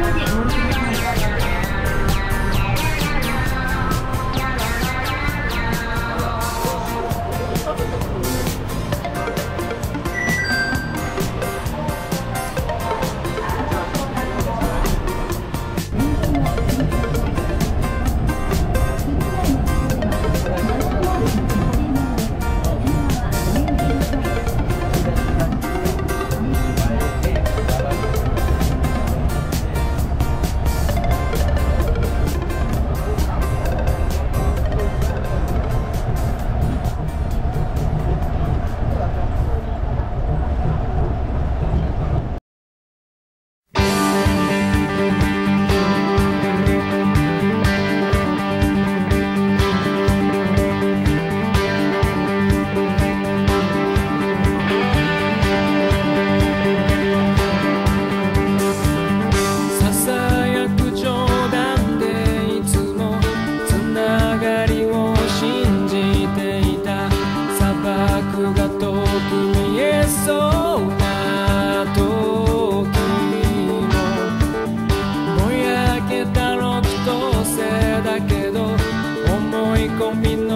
收紧が遠く見えそうな時もぼやけたのットせだけど思い込みの